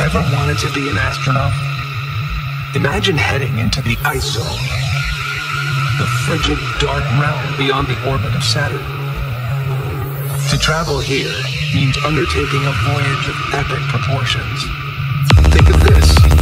Ever wanted to be an astronaut? Imagine heading into the ice zone, the frigid, dark realm beyond the orbit of Saturn. To travel here means undertaking a voyage of epic proportions. Think of this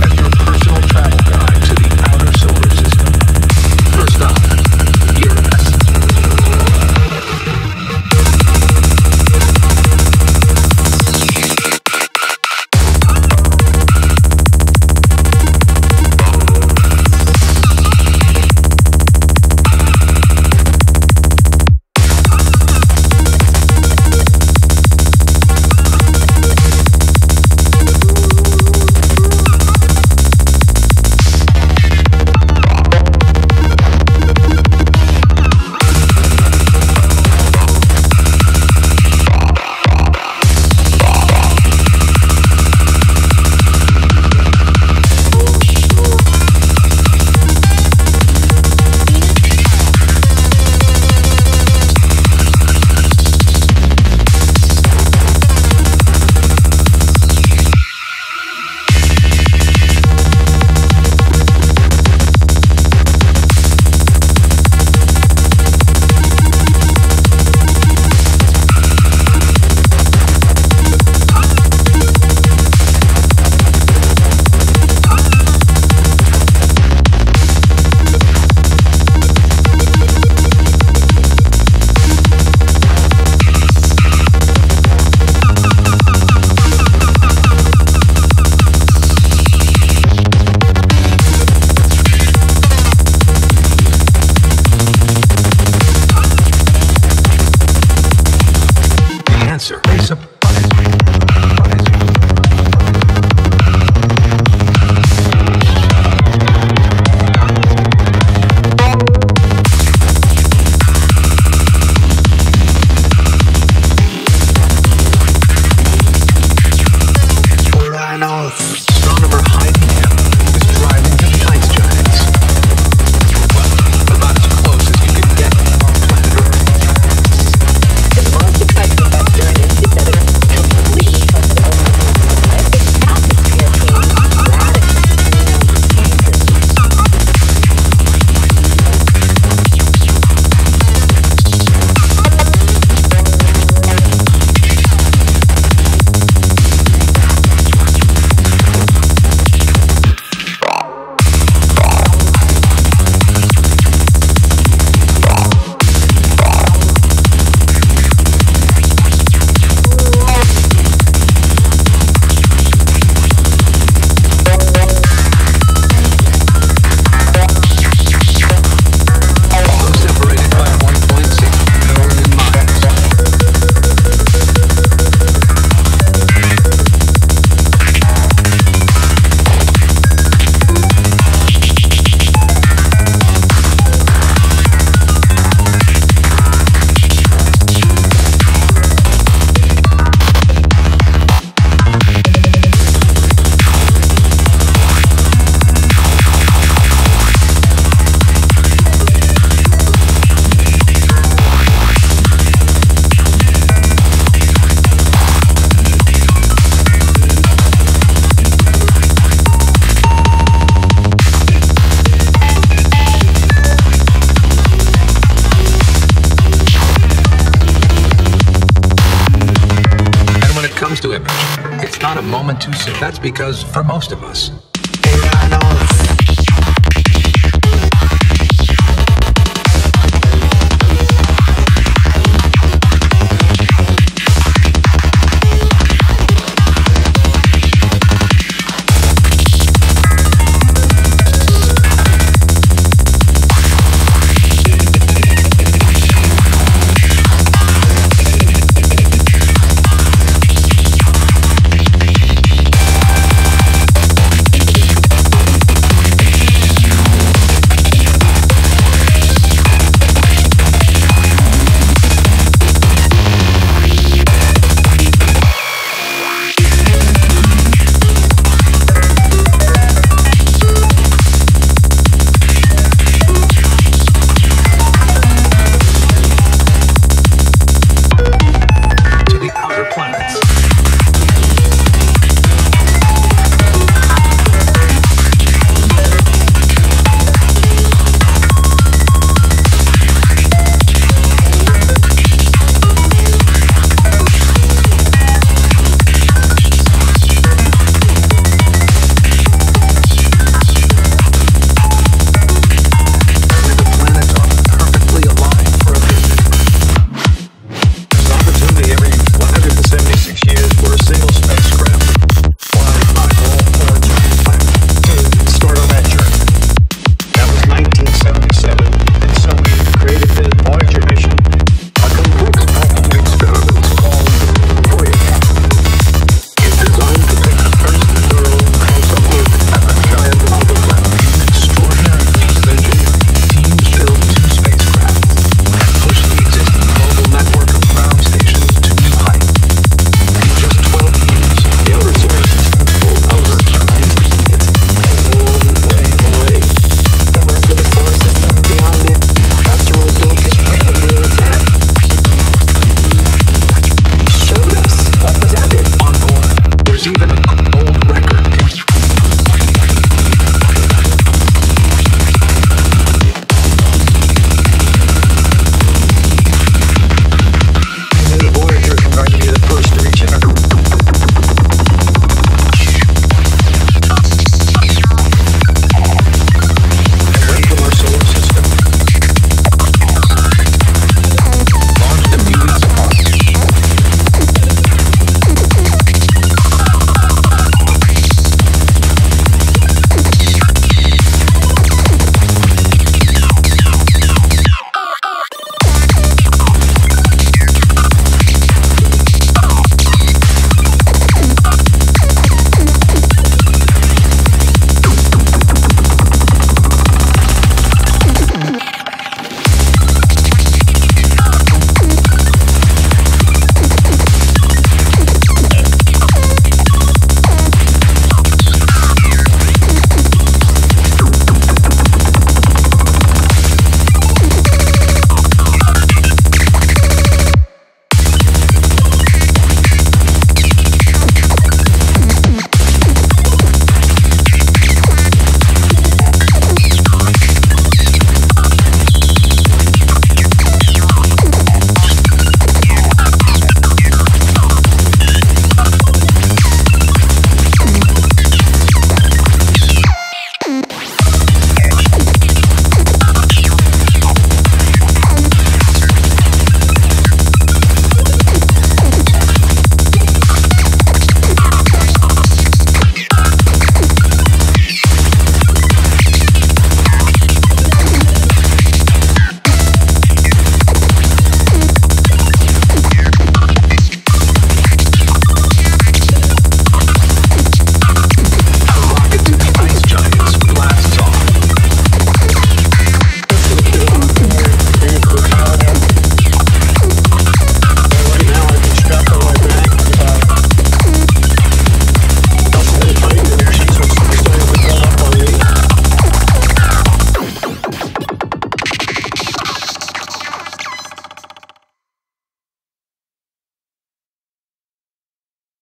moment too soon. That's because for most of us,